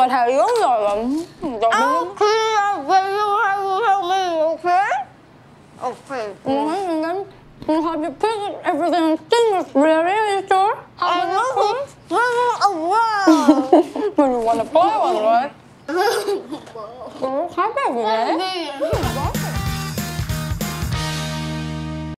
What have you done? Will you have help me, okay? Okay. Then you have to pick everything things really sure. I know this is But you want to play one, right? Well, happy with eh?